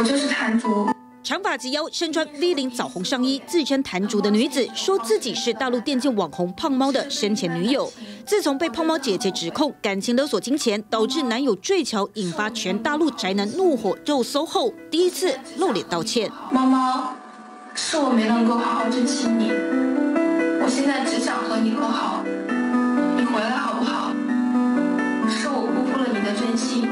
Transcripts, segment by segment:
我就是谭竹。长发及腰，身穿 V 领枣红上衣，自称谭竹的女子，说自己是大陆电竞网红胖猫的生前女友。自从被胖猫姐姐指控感情勒索金钱，导致男友坠桥，引发全大陆宅男怒火肉搜后，第一次露脸道歉。猫猫，是我没能够好好珍惜你，我现在只想和你和好，你回来好不好？是我辜负了你的真心。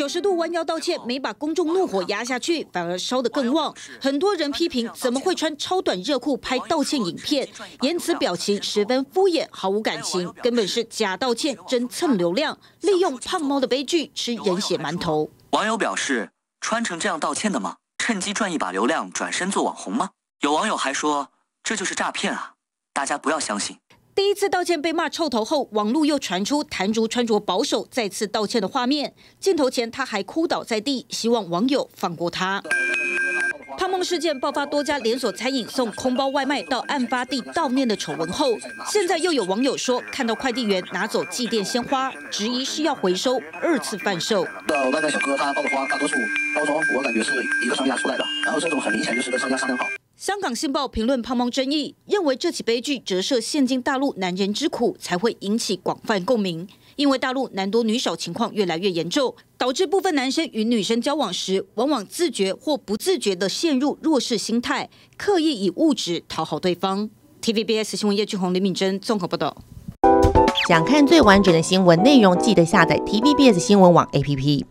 九十度弯腰道歉，没把公众怒火压下去，反而烧得更旺。很多人批评，怎么会穿超短热裤拍道歉影片？言辞表情十分敷衍，毫无感情，根本是假道歉，真蹭流量，利用胖猫的悲剧吃人血馒头。网友表示，穿成这样道歉的吗？趁机赚一把流量，转身做网红吗？有网友还说，这就是诈骗啊！大家不要相信。第一次道歉被骂臭头后，网络又传出谭竹穿着保守再次道歉的画面。镜头前他还哭倒在地，希望网友放过他。胖梦事件爆发，多家连锁餐饮送空包外卖到案发地悼念的丑闻后，现在又有网友说看到快递员拿走祭奠鲜花，质疑是要回收二次贩售。外卖小哥他包的花，大多数包装我感觉是一个商家出来的，然后这种很明显就是跟商家商量好。香港信报评论胖猫争议，认为这起悲剧折射现今大陆男人之苦，才会引起广泛共鸣。因为大陆男多女少情况越来越严重，导致部分男生与女生交往时，往往自觉或不自觉地陷入弱势心态，刻意以物质讨好对方。TVBS 新闻叶俊宏、李敏珍综合报道。想看最完整的新闻内容，记得下载 TVBS 新闻网 APP。